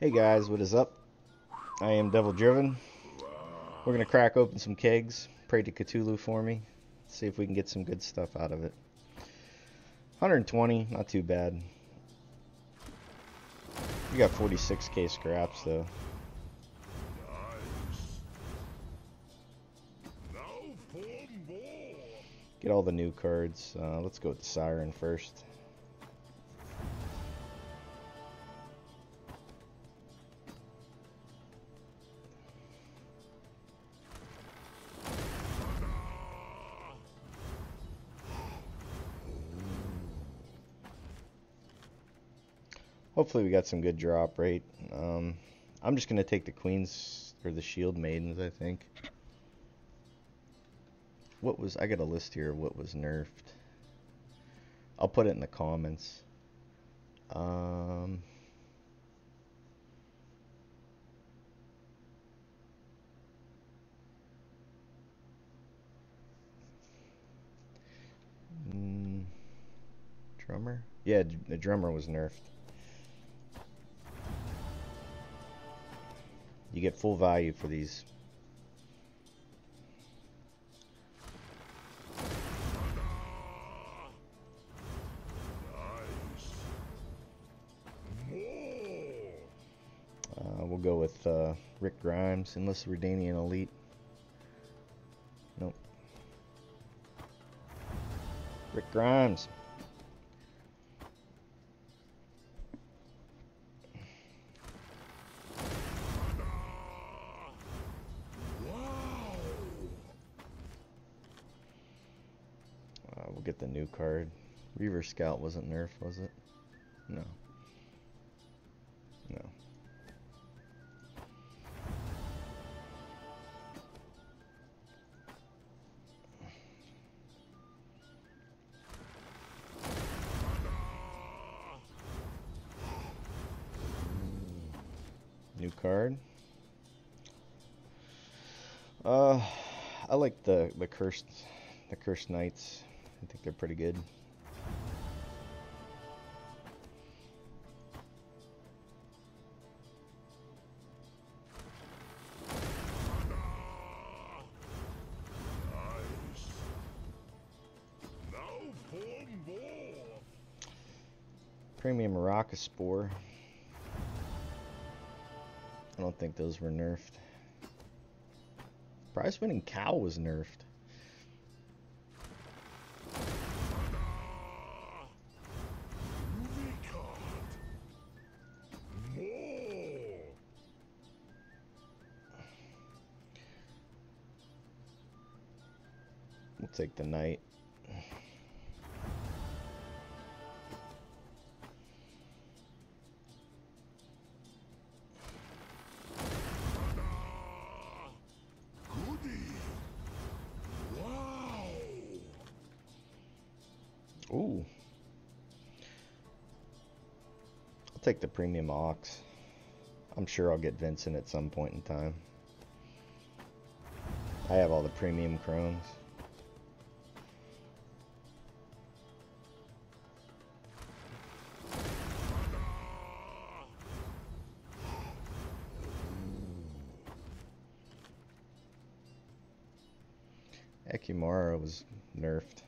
Hey guys, what is up? I am Devil Driven. We're gonna crack open some kegs. Pray to Cthulhu for me. See if we can get some good stuff out of it. 120, not too bad. We got 46k scraps though. Get all the new cards. Uh, let's go with the Siren first. Hopefully we got some good drop rate. Um, I'm just going to take the Queens, or the Shield Maidens, I think. What was, I got a list here of what was nerfed. I'll put it in the comments. Um... Mm, drummer? Yeah, the drummer was nerfed. You get full value for these. Uh, we'll go with uh, Rick Grimes, Endless Redanian Elite. Nope. Rick Grimes. Get the new card. Reaver Scout wasn't nerfed, was it? No. No. New card. Uh, I like the the cursed the cursed knights. Think they're pretty good. Premium Spore. I don't think those were nerfed. Prize winning cow was nerfed. Take the knight. Ooh. I'll take the premium ox. I'm sure I'll get Vincent at some point in time. I have all the premium chromes. Ekimmara was nerfed.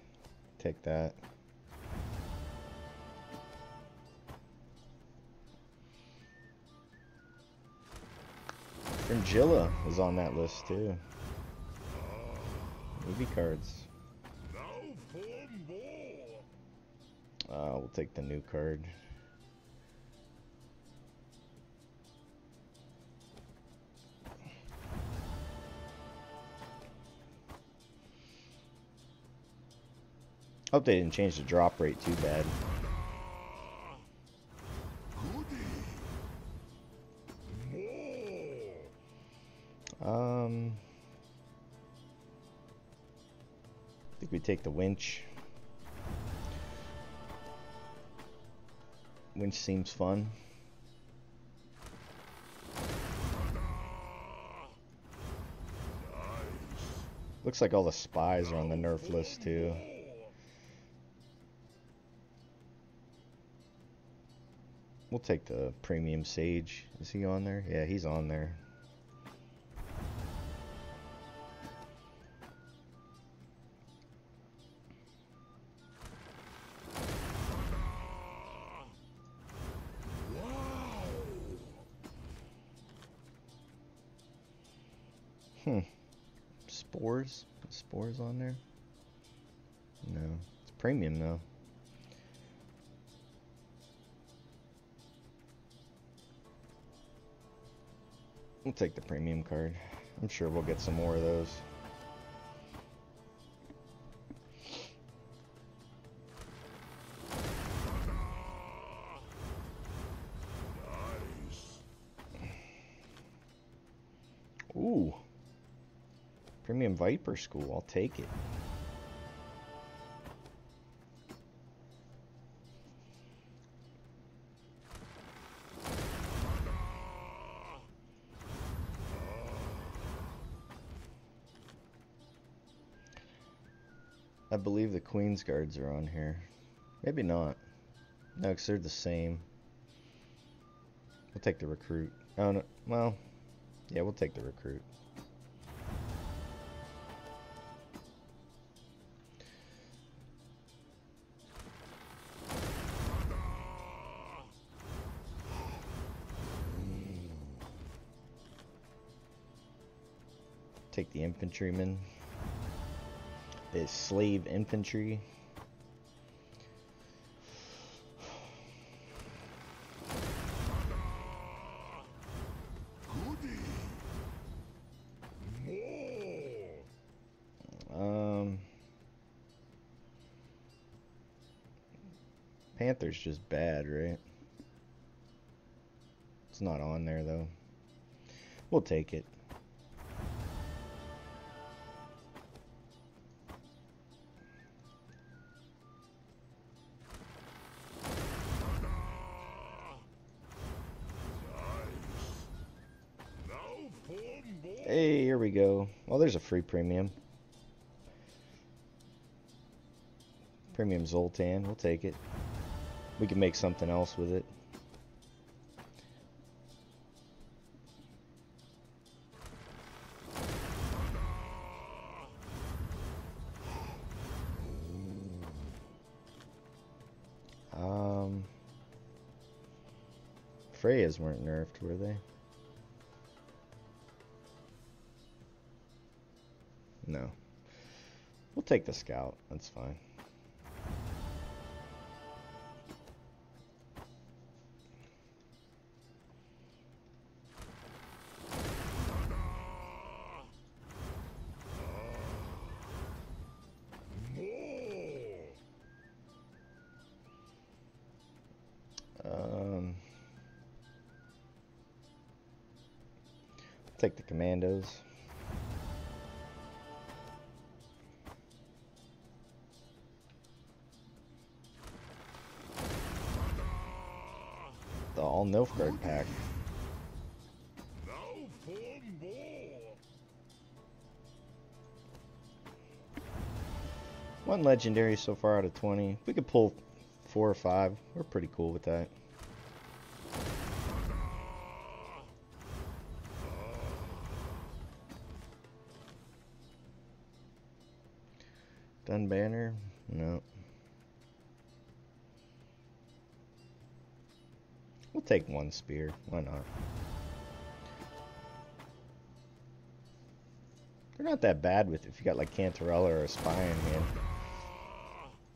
Take that. Fringilla is on that list too. Movie cards. Uh, we'll take the new card. Hope they didn't change the drop rate too bad. Um, I think we take the winch. Winch seems fun. Looks like all the spies are on the nerf list too. We'll take the premium sage. Is he on there? Yeah, he's on there. Hmm. Spores? Spores on there? No. It's premium though. We'll take the premium card. I'm sure we'll get some more of those. Ooh. Premium Viper School. I'll take it. Believe the Queen's Guards are on here. Maybe not. No, because they're the same. We'll take the recruit. Oh, no. Well, yeah, we'll take the recruit. Hmm. Take the infantryman. The slave infantry. Um, Panther's just bad, right? It's not on there though. We'll take it. Go. Well, there's a free premium. Premium Zoltan, we'll take it. We can make something else with it. Um, Freya's weren't nerfed, were they? Take the scout. That's fine. The all Nilfgaard pack. One legendary so far out of 20. If we could pull four or five, we're pretty cool with that. Take one spear. Why not? They're not that bad with if you got like Cantarella or a Spy in hand.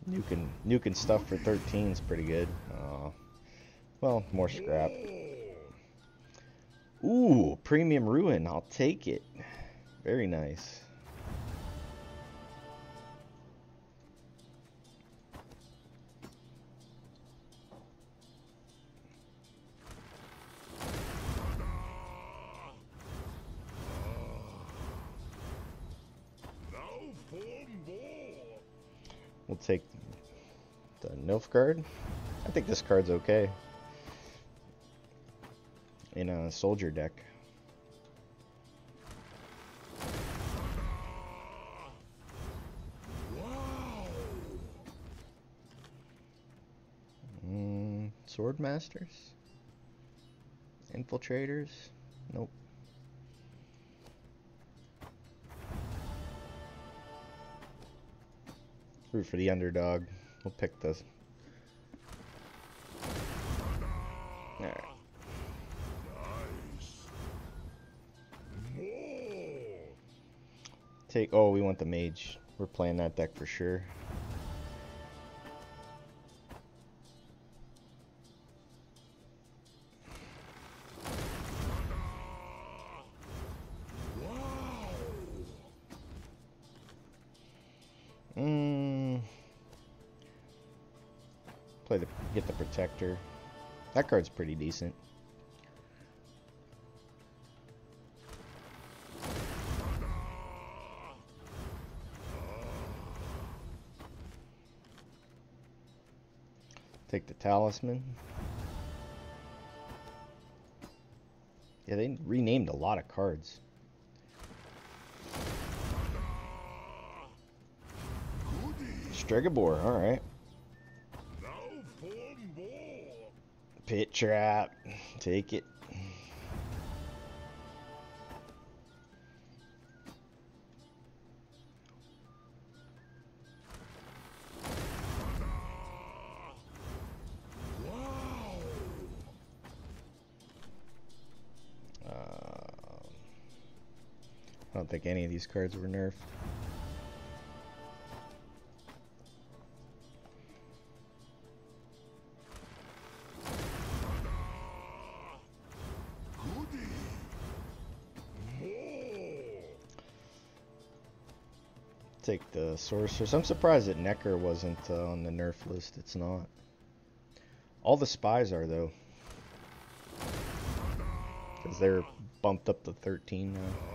Nuking, nuking stuff for 13 is pretty good. Uh, well, more scrap. Ooh, Premium Ruin. I'll take it. Very nice. Nilfgaard. I think this card's okay. In a soldier deck. Mm, Sword Masters? Infiltrators? Nope. Root for the underdog. We'll pick this. Take, oh, we want the mage. We're playing that deck for sure. Mm. Play the get the protector. That card's pretty decent. Take the talisman. Yeah, they renamed a lot of cards. Stregobor, alright. Pit trap. Take it. These cards were nerfed. Take the sorcerers. I'm surprised that Nekker wasn't uh, on the nerf list. It's not. All the spies are though, because they're bumped up to 13 now.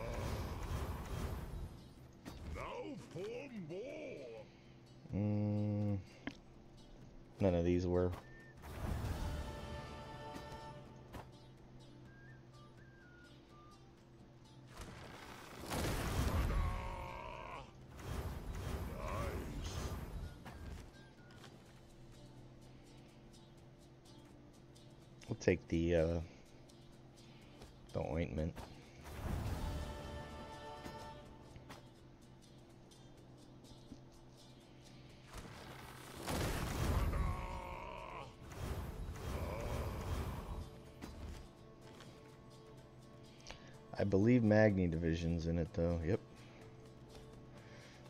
I believe Magne Division's in it though. Yep.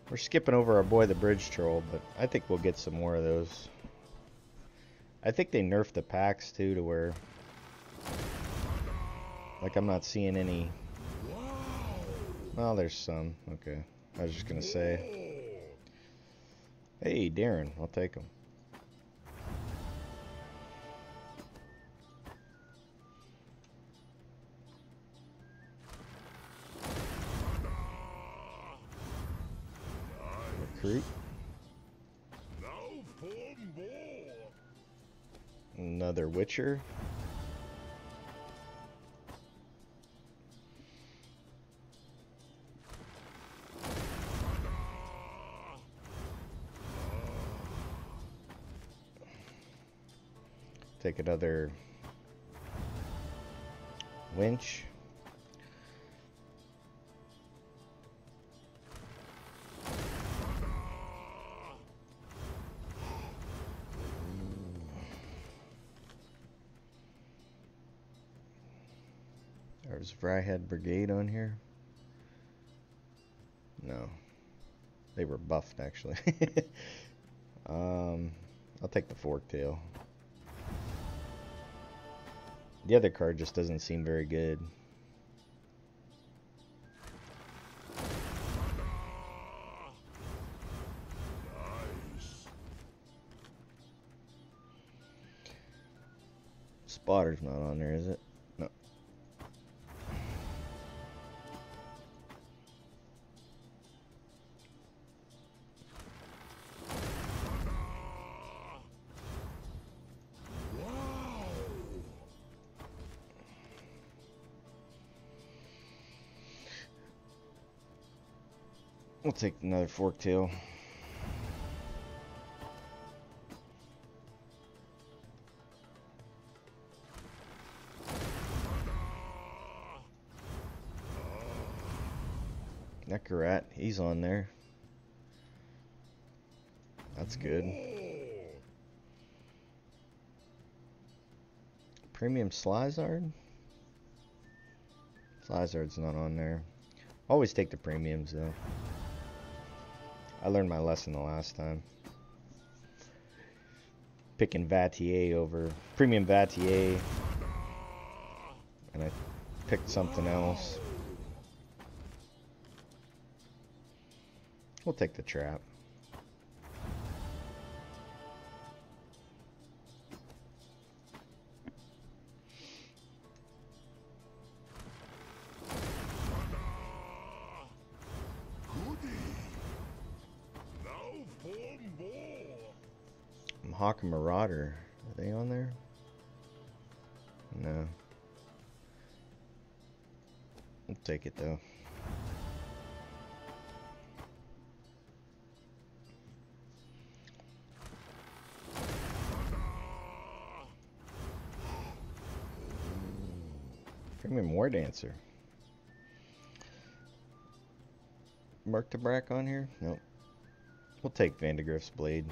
We're skipping over our boy the Bridge Troll, but I think we'll get some more of those. I think they nerfed the packs too to where like I'm not seeing any Well, there's some. Okay. I was just going to say Hey, Darren, I'll take him. Recruit. Another Witcher. Take another winch. Vrihedd Brigade on here. No. They were buffed actually. um I'll take the Forktail. The other card just doesn't seem very good. Spotter's not on there, is it? We'll take another fork tail. Nekurat, he's on there. That's good. Premium Slizard? Slizard's not on there. Always take the premiums though. I learned my lesson the last time. Picking Vattier over Premium Vattier. And I picked something else. We'll take the trap. Are they on there? No. I'll take it though. Premium War Dancer. Mark to Brack on here? Nope. We'll take Vandergrift's Blade.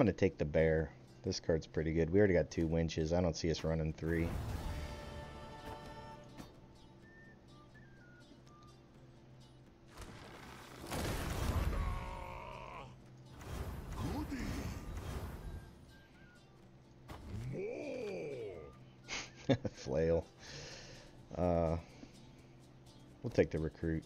Going to take the bear. This card's pretty good. We already got two winches. I don't see us running three. Flail. Uh, we'll take the recruit.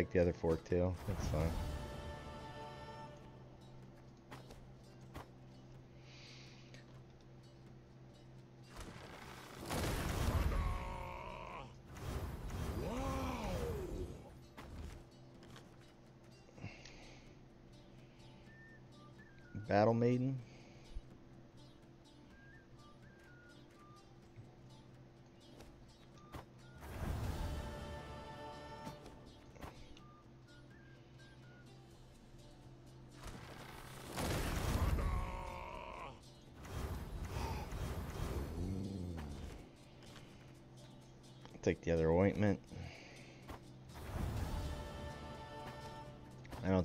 Take the other fork tail. That's fine. Battle Maiden.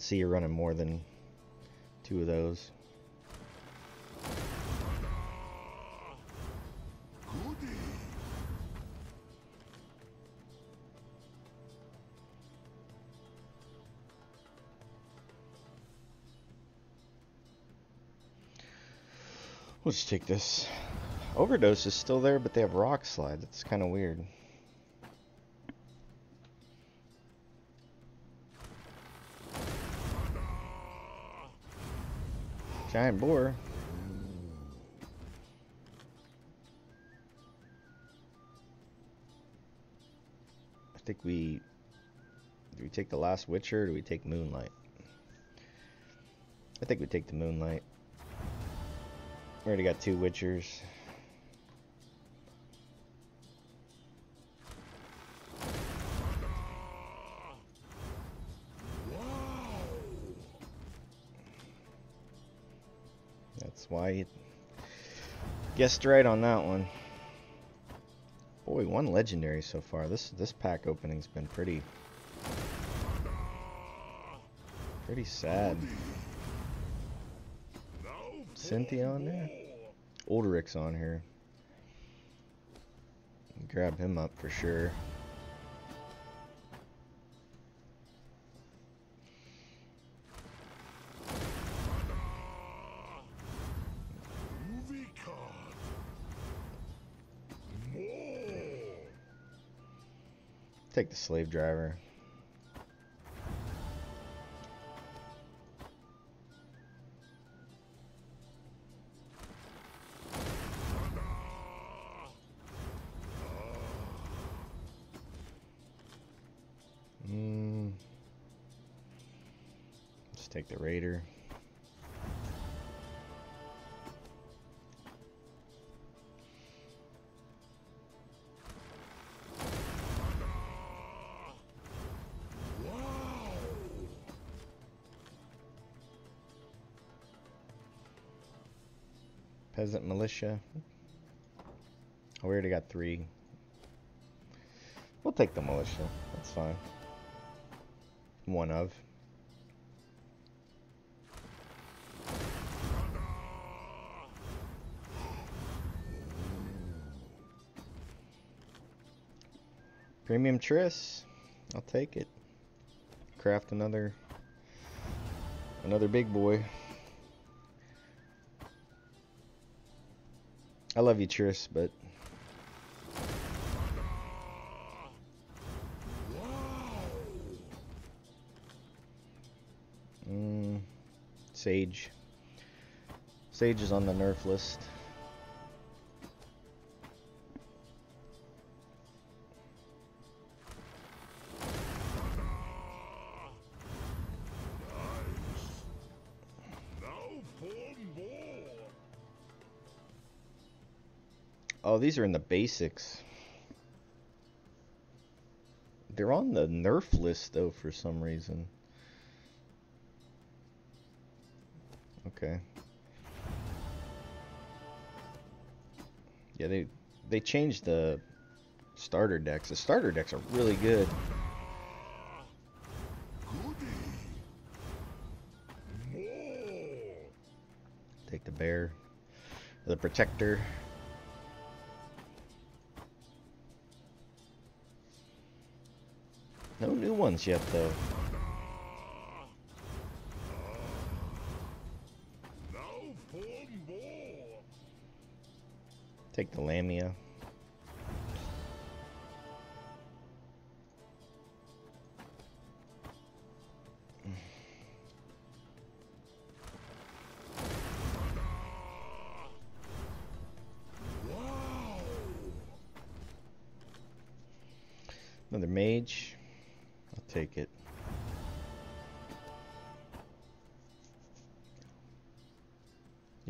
See you running more than two of those. We'll just take this. Overdose is still there, but they have rock slide. That's kind of weird. Giant boar. I think we... Do we take the last Witcher or do we take Moonlight? I think we take the Moonlight. We already got two Witchers. Guessed right on that one. Boy, one legendary so far. This this pack opening's been pretty Pretty sad. Cynthia on there? Ulrich's on here. Grab him up for sure. Slave driver. Peasant militia. Oh, we already got three. We'll take the militia. That's fine. One of. Premium Triss. I'll take it. Craft another another big boy. I love you, Triss, but mm, Sage. Sage is on the nerf list. These are in the basics. They're on the nerf list though for some reason. Okay. Yeah, they they changed the starter decks. The starter decks are really good. Take the bear, the protector. Ones yet, though. Take the Lamia.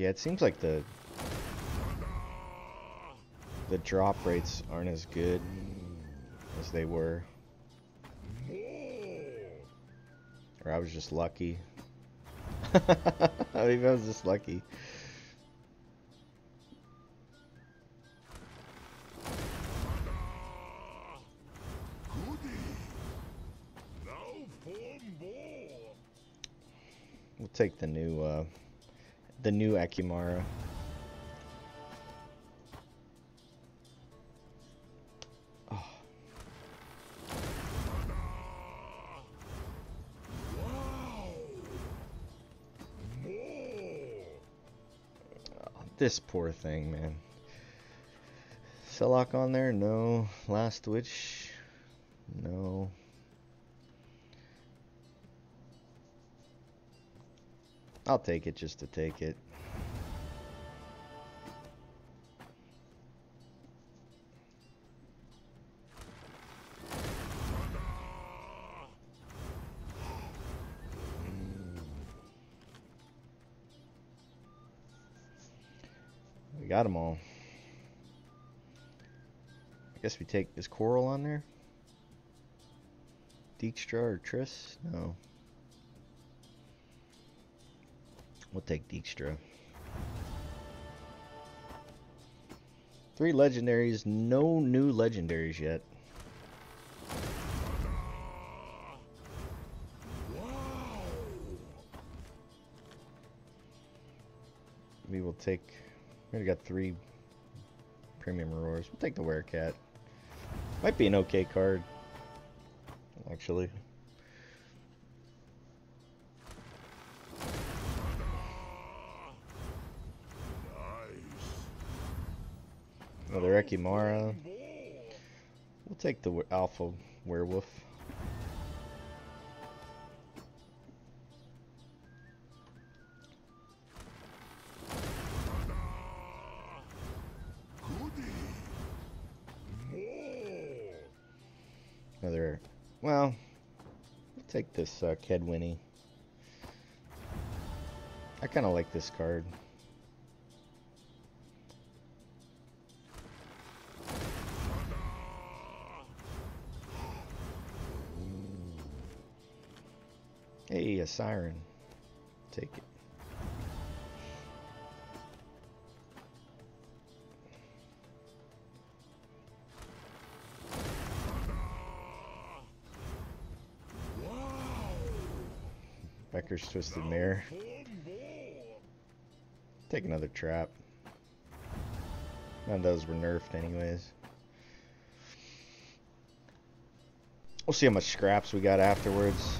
Yeah, it seems like the the drop rates aren't as good as they were. Or I was just lucky. Maybe I was just lucky. We'll take the new, uh, the new Ekimmara. Oh. This poor thing, man. Sellock on there? No. Last Witch? No. I'll take it just to take it. Hmm. We got them all. I guess we take, this Coral on there? Dijkstra or Triss? No. We'll take Dijkstra. Three legendaries, no new legendaries yet. We will take, we already got three premium roars. We'll take the Werecat. Might be an okay card, actually. Another Ekimmara. We'll take the Alpha Werewolf. Another, well, we'll take this uh. I kind of like this card. Siren. Take it. Bekker's Twisted Mirror. Take another trap. None of those were nerfed anyways. We'll see how much scraps we got afterwards.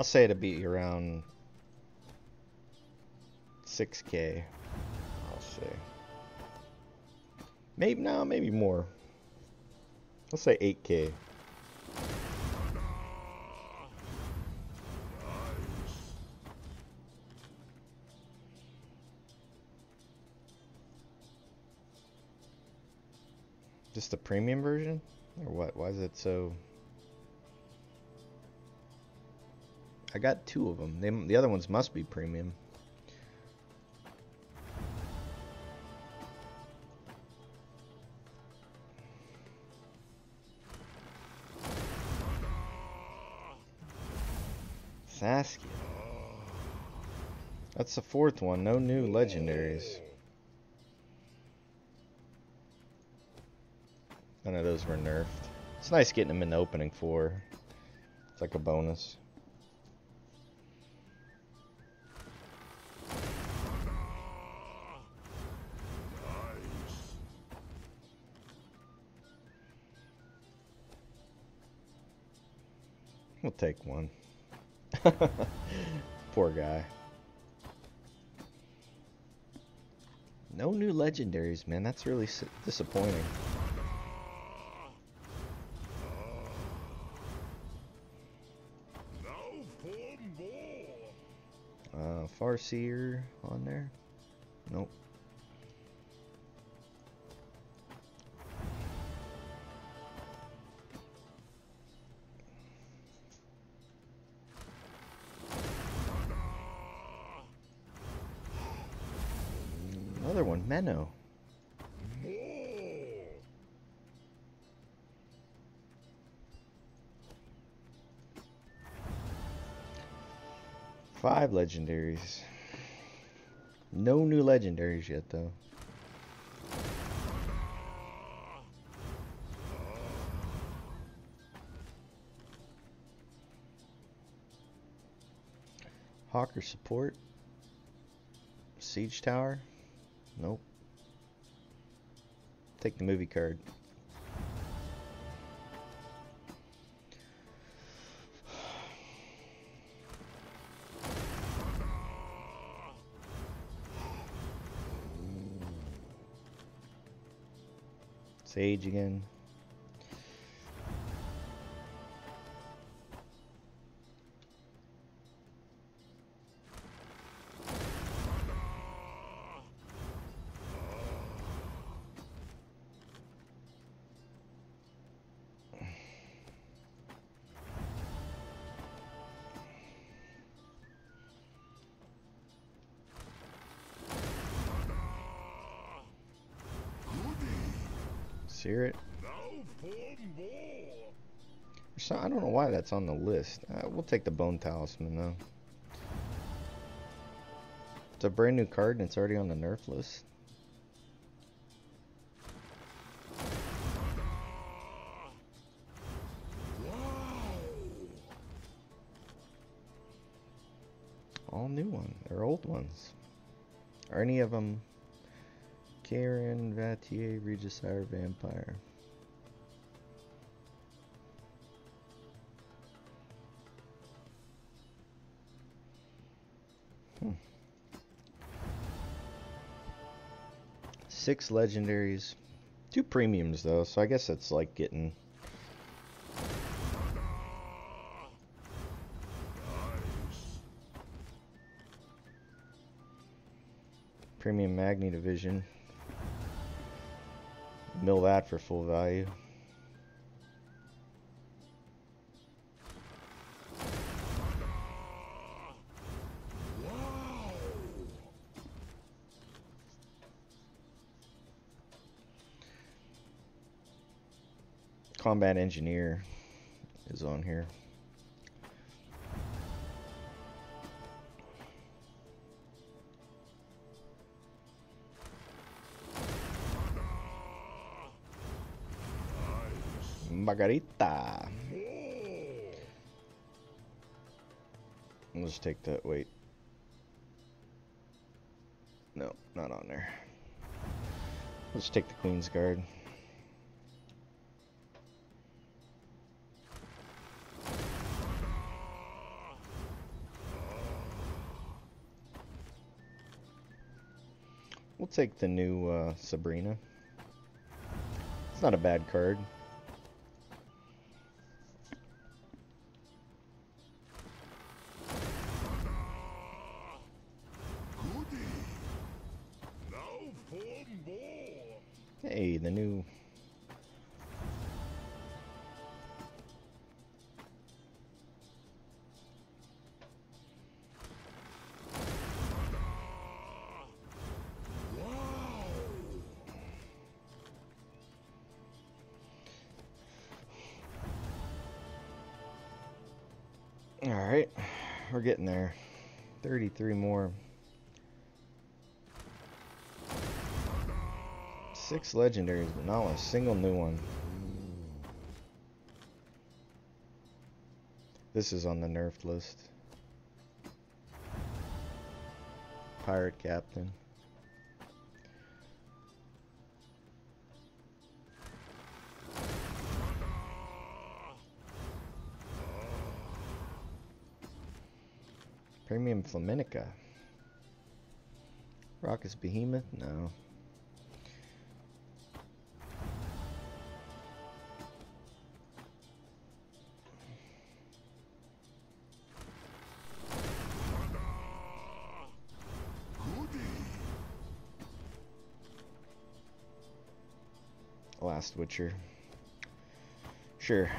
I'll say it'll be around 6k. I'll say. Maybe, no, maybe more. Let's say 8k. Just the premium version? Or what? Why is it so... I got two of them. They, the other ones must be premium. Saskia. That's the fourth one. No new legendaries. None of those were nerfed. It's nice getting them in the opening four. It's like a bonus. Take one. Poor guy. No new legendaries, man. That's really disappointing. Uh, Farseer on there? Nope. Legendaries. No new legendaries yet, though. Hawker support. Siege Tower. Nope. Take the movie card. Sage again. Sear it. So, I don't know why that's on the list. Uh, we'll take the Bone Talisman though. It's a brand new card and it's already on the nerf list. All new one. They're old ones. Are any of them Karen, Vattier, Regicide, Vampire? Hmm. Six legendaries. Two premiums though, so I guess it's like getting Premium Magne Division. Mill that for full value. Combat Engineer is on here. Margarita. Let's take that. Wait. No, not on there. Let's take the Queen's Guard. We'll take the new uh, Sabrina. It's not a bad card. Six legendaries, but not a single new one. This is on the nerfed list. Pirate Captain. Premium Flaminica. Raucous Behemoth? No. Witcher. Sure.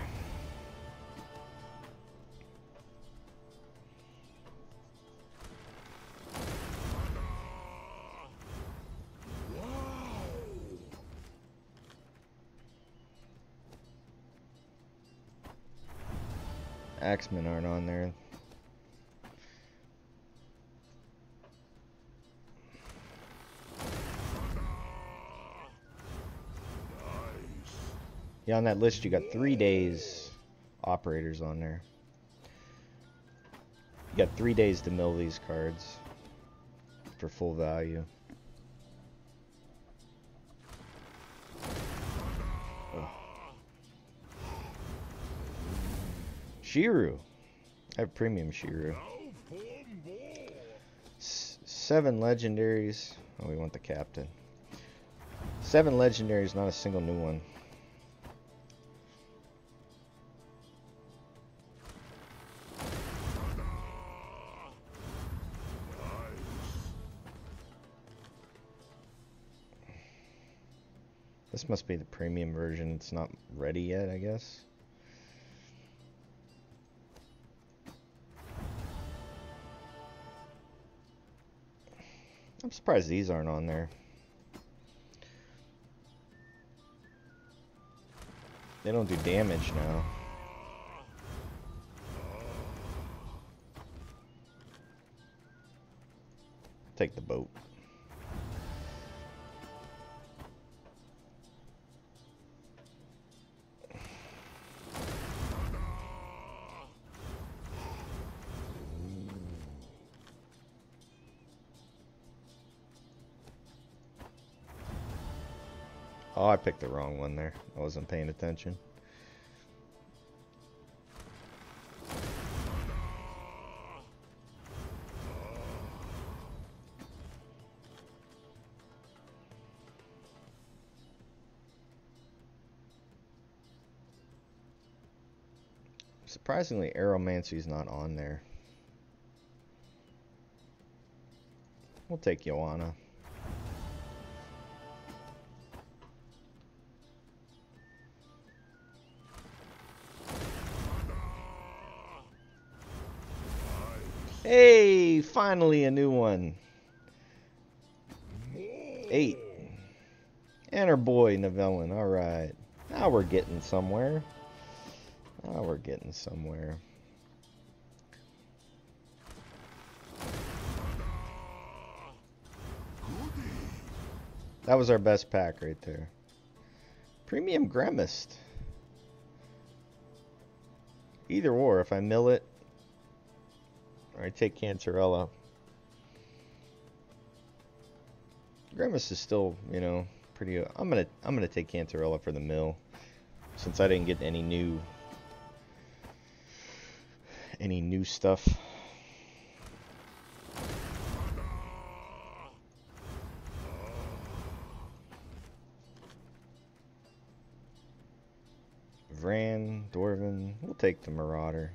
Axemen aren't on there. Yeah, on that list you got three days operators on there. You got three days to mill these cards for full value. Schirrú. I have premium Schirrú. Seven legendaries. Oh, we want the captain. Seven legendaries, not a single new one. Must be the premium version. It's not ready yet, I guess. I'm surprised these aren't on there. They don't do damage now. Take the boat. Picked the wrong one there. I wasn't paying attention. Surprisingly, Aeromancy's not on there. We'll take Joanna. Hey, finally a new one. Eight. And our boy, Novellin. Alright. Now we're getting somewhere. Now we're getting somewhere. That was our best pack right there. Premium Gremist. Either or, if I mill it, or I take Cantarella. Gremist is still, you know, pretty. I'm gonna I'm gonna take Cantarella for the mill, since I didn't get any new any new stuff. Vran, Dwarven, we'll take the Marauder.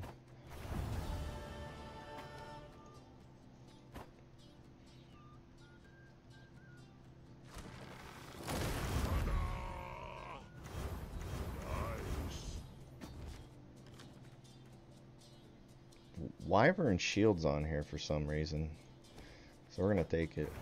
Wyvern Shield's on here for some reason. So we're going to take it.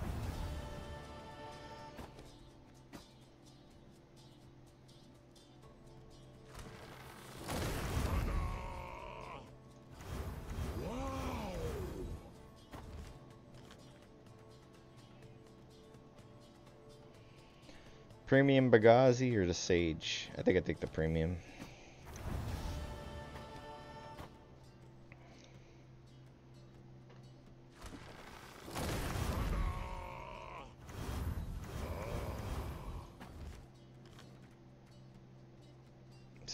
Premium Bagazi or the Sage? I think I take the premium.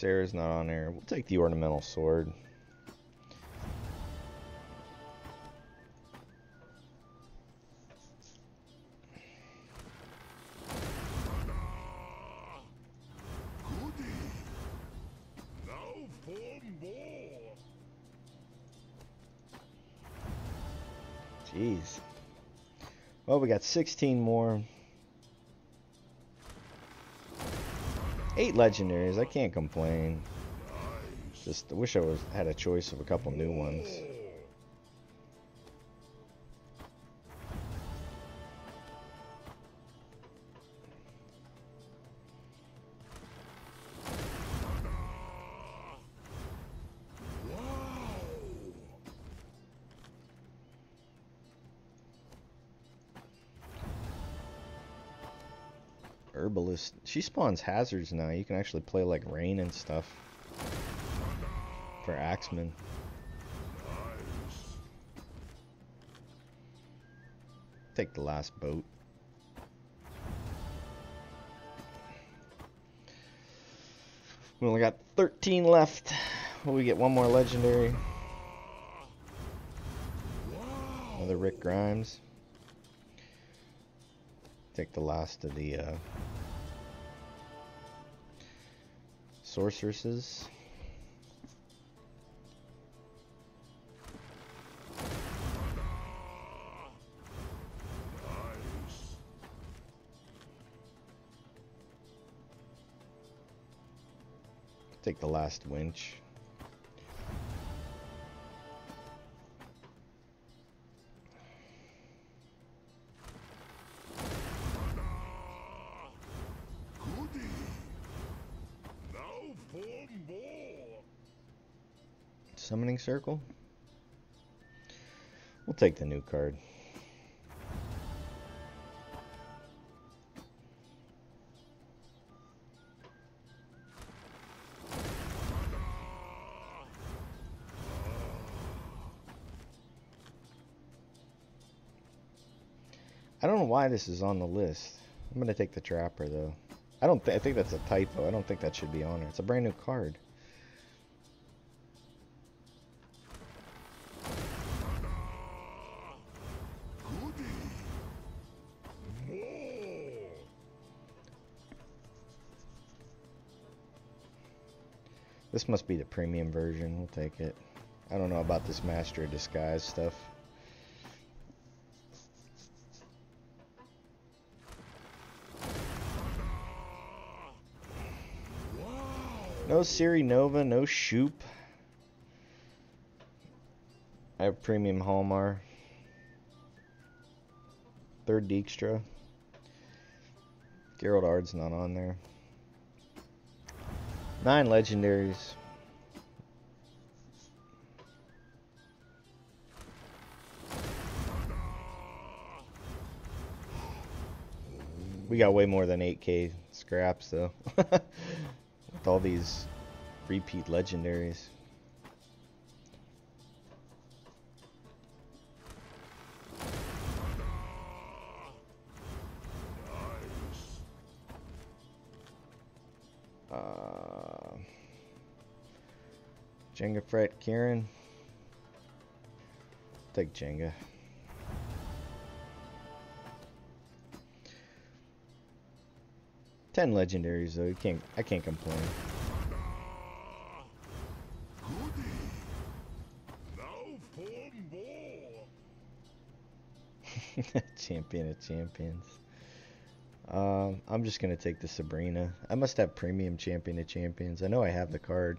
Sarah's not on there. We'll take the ornamental sword. Jeez. Well, we got 16 more. Eight legendaries. I can't complain. Just wish I was had a choice of a couple new ones. She spawns hazards now. You can actually play like rain and stuff. For Axeman. Take the last boat. We only got 13 left. Will we get one more legendary? Another Rick Grimes. Take the last of the uh, sorceresses. Take the last winch. Circle? We'll take the new card. I don't know why this is on the list. I'm going to take the Trapper, though. I don't. Th I think that's a typo. I don't think that should be on there. It's a brand new card. This must be the premium version. We'll take it. I don't know about this Master of Disguise stuff. No Ciri Nova, no Shupe. I have premium Hjalmar. Third Dijkstra. Geralt Aard's not on there. Nine legendaries. We got way more than 8k scraps though. With all these repeat legendaries. Jenga Fret Kieran. Take Jenga. Ten legendaries though, you can't I can't complain. Champion of champions. Um, I'm just gonna take the Sabrina. I must have premium champion of champions. I know I have the card.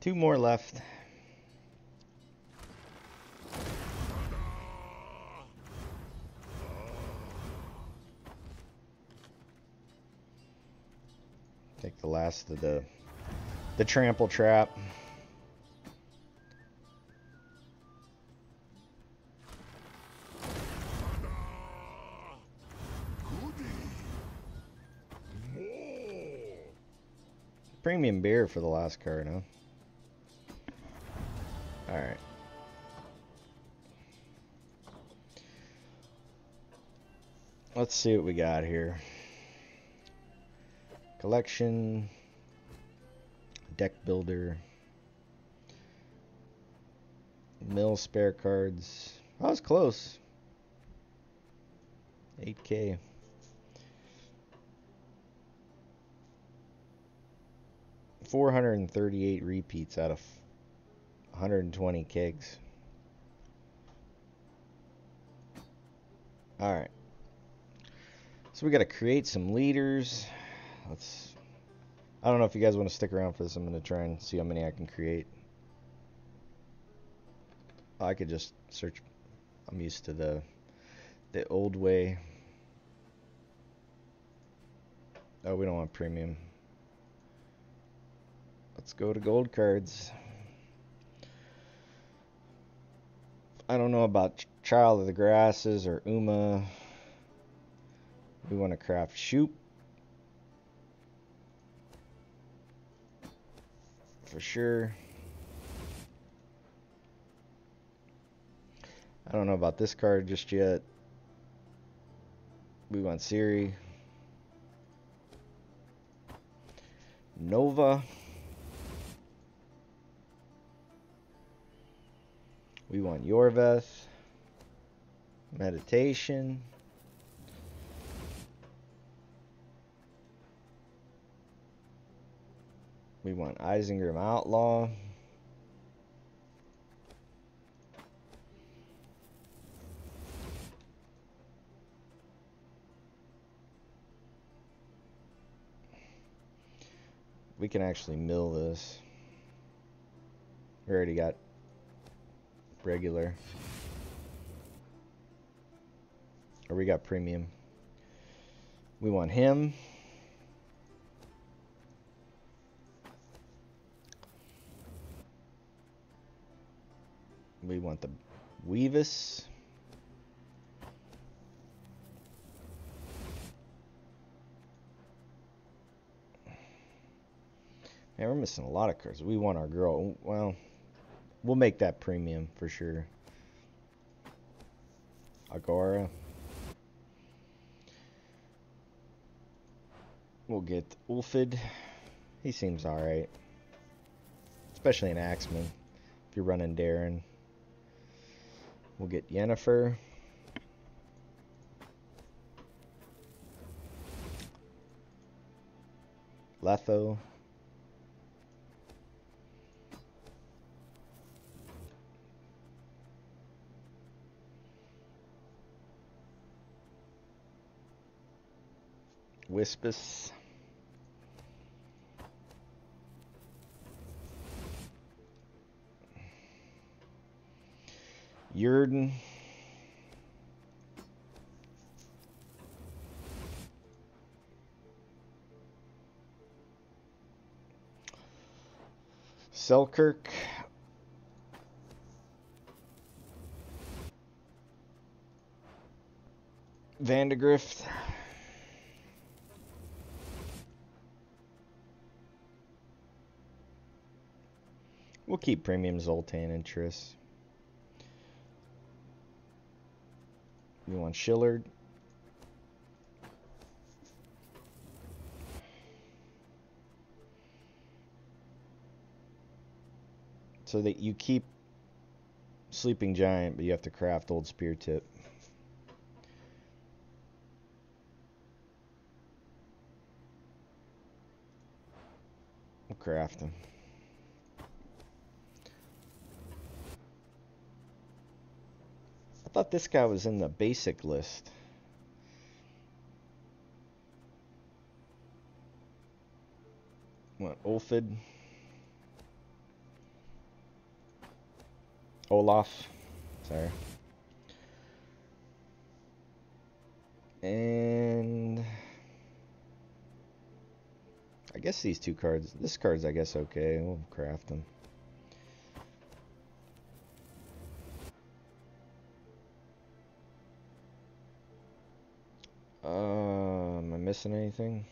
Two more left. Take the last of the the trample trap. Premium beer for the last card, huh? Alright. Let's see what we got here. Collection. Deck builder. Mill spare cards. That was close. 8k. 438 repeats out of 120 kegs. All right. So we got to create some leaders. Let's. I don't know if you guys want to stick around for this. I'm going to try and see how many I can create. I could just search. I'm used to the the old way. Oh, we don't want premium. Let's go to gold cards. I don't know about Child of the Grasses or Uma. We want to craft Shupe. For sure. I don't know about this card just yet. We want Ciri. Nova. We want Iorveth, meditation. We want Isengrim Outlaw. We can actually mill this. We already got regular. Or we got premium. We want him. We want the Weavis. Man, we're missing a lot of cards. We want our girl. Well, we'll make that premium for sure. Agora. We'll get Ulfid. He seems alright. Especially an Axeman. If you're running Darren. We'll get Yennefer. Letho. Wispus. Yurden. Selkirk. Vandergrift. Keep premium Zoltan and Triss. We want Shilard. So that you keep Sleeping Giant, but you have to craft Old Spear Tip. We'll craft. I thought this guy was in the basic list. What, Ulfid? Olaf. Sorry. And... I guess these two cards, this card's I guess okay, we'll craft them. Uh, am I missing anything?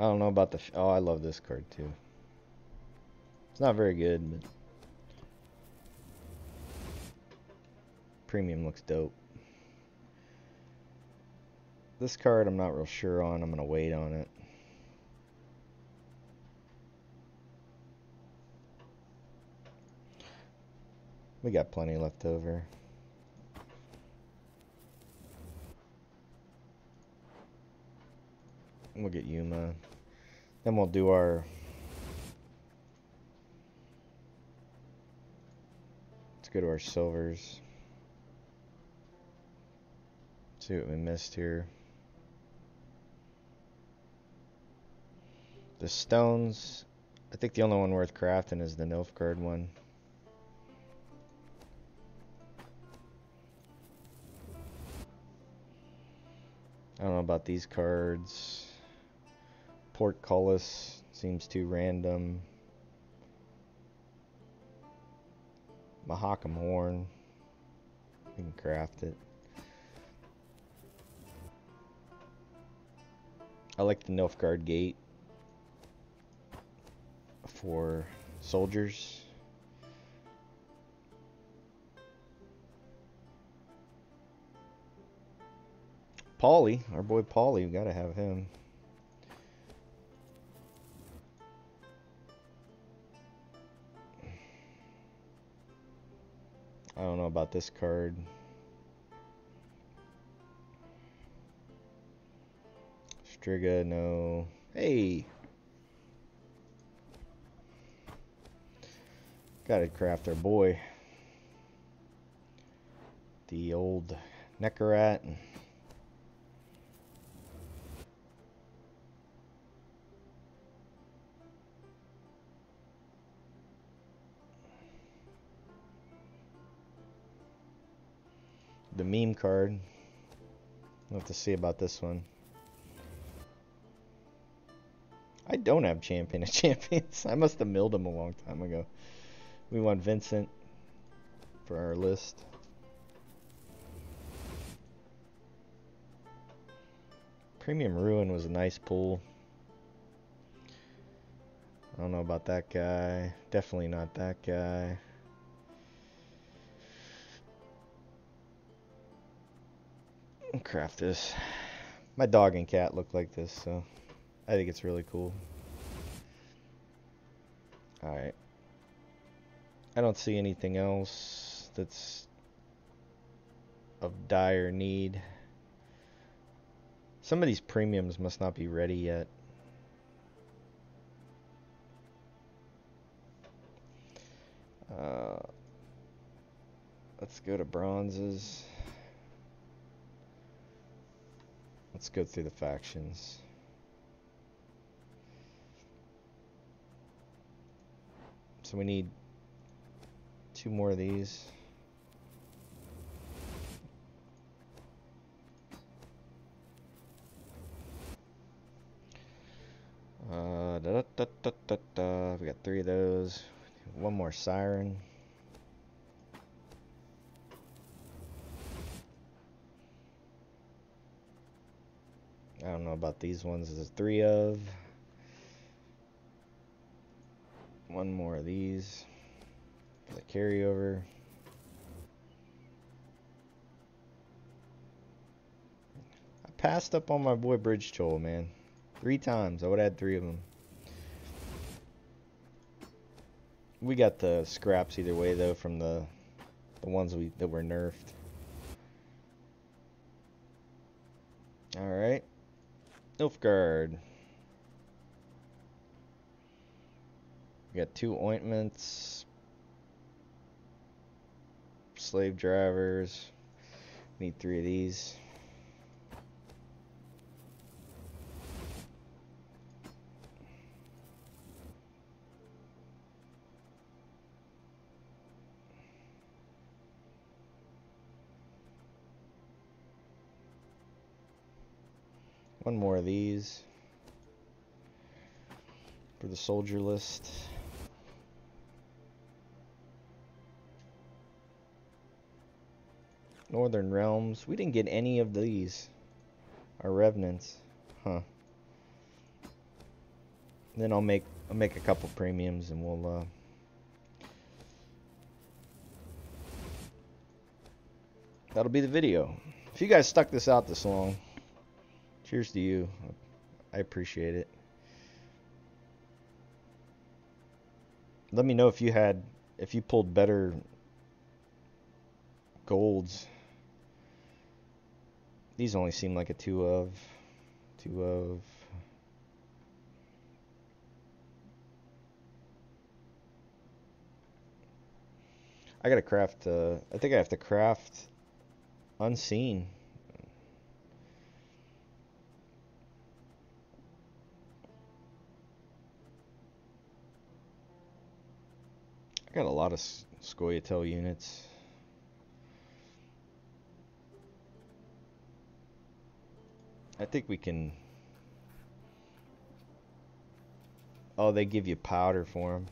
I don't know about the... oh, I love this card too. It's not very good, but... Premium looks dope. This card I'm not real sure on. I'm going to wait on it. We got plenty left over. We'll get Yuma. Then we'll do our... Let's go to our silvers. See what we missed here. The stones. I think the only one worth crafting is the Nilfgaard one. I don't know about these cards. Portcullis seems too random. Mahakam Horn. We can craft it. I like the Nilfgaard Gate for soldiers. Paulie, our boy Paulie, we gotta have him. I don't know about this card. Striga, no. Hey! Gotta craft our boy. The old Nekurat. The meme card. We'll have to see about this one. I don't have Champion of Champions. I must have milled him a long time ago. We want Vincent for our list. Premium Ruin was a nice pull. I don't know about that guy. Definitely not that guy. Craft this. My dog and cat look like this, so I think it's really cool. Alright. I don't see anything else that's of dire need. Some of these premiums must not be ready yet. Uh, let's go to bronzes. Let's go through the factions. So we need two more of these. Uh, da, da, da, We got three of those. One more siren. I don't know about these ones. There's three of. One more of these. The carryover. I passed up on my boy Bridge Troll, man. Three times. I would have three of them. We got the scraps either way, though, from the the ones we that were nerfed. Alright. Nilfgaard. We got two ointments. Slave drivers. Need three of these. One more of these for the soldier list. Northern Realms. We didn't get any of these. Our revenants. Huh. Then I'll make I'll make a couple premiums and we'll uh That'll be the video. If you guys stuck this out this long, Cheers to you. I appreciate it. Let me know if you had, if you pulled better golds. These only seem like a two of, two of. I gotta craft, uh, I think I have to craft unseen. I got a lot of Scoia'tael units. I think we can... Oh, they give you powder for them.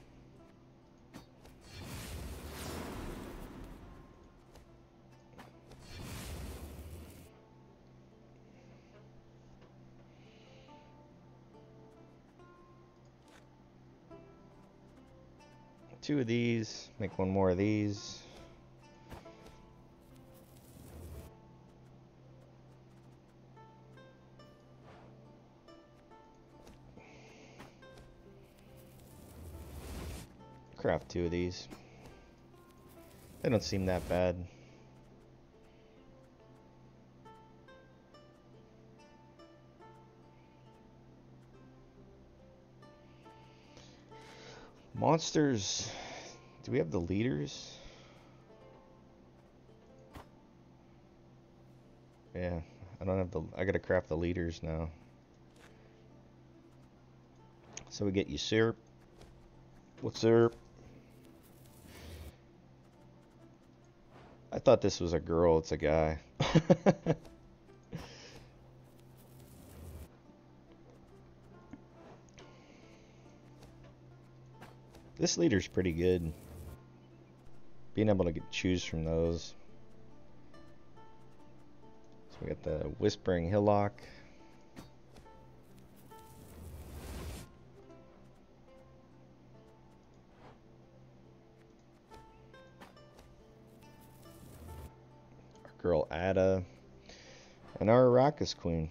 Two of these, make one more of these. Craft two of these. They don't seem that bad. Monsters. Do we have the leaders? Yeah, I don't have the. I gotta craft the leaders now. So we get Usurp. What's up? I thought this was a girl. It's a guy. this leader's pretty good. Being able to get, choose from those. So we got the Whispering Hillock. Our girl Ada, and our Arachas Queen.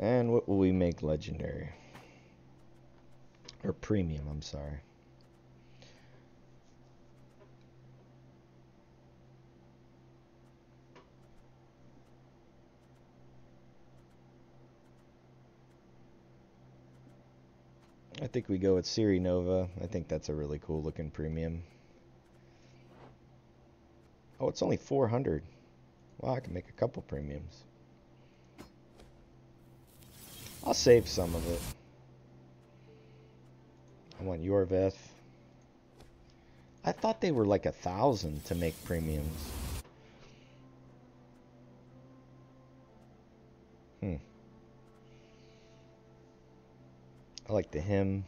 And what will we make legendary? Or premium, I'm sorry. I think we go with Ciri Nova. I think that's a really cool looking premium. Oh, it's only 400. Wow, I can make a couple premiums. I'll save some of it. I want Iorveth. I thought they were like a thousand to make premiums. Hmm. I like the hymn.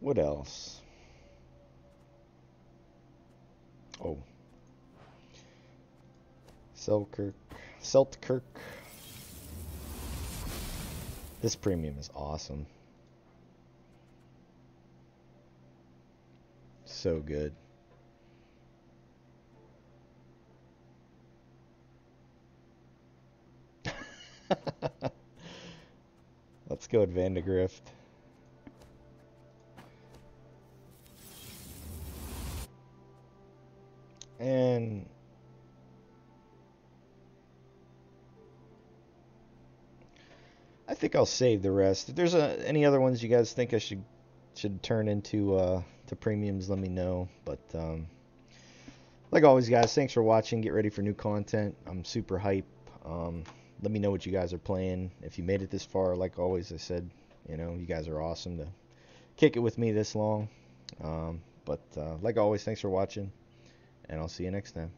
What else? Oh. Selkirk. Seltkirk. This premium is awesome. So good. Let's go at Vandergrift. Think I'll save the rest. If there's a, any other ones you guys think I should should turn into uh, to premiums, let me know. But um, like always, guys, thanks for watching. Get ready for new content. I'm super hype. Um, let me know what you guys are playing. If you made it this far, like always, I said, you know, you guys are awesome to kick it with me this long. Um, but uh, like always, thanks for watching, and I'll see you next time.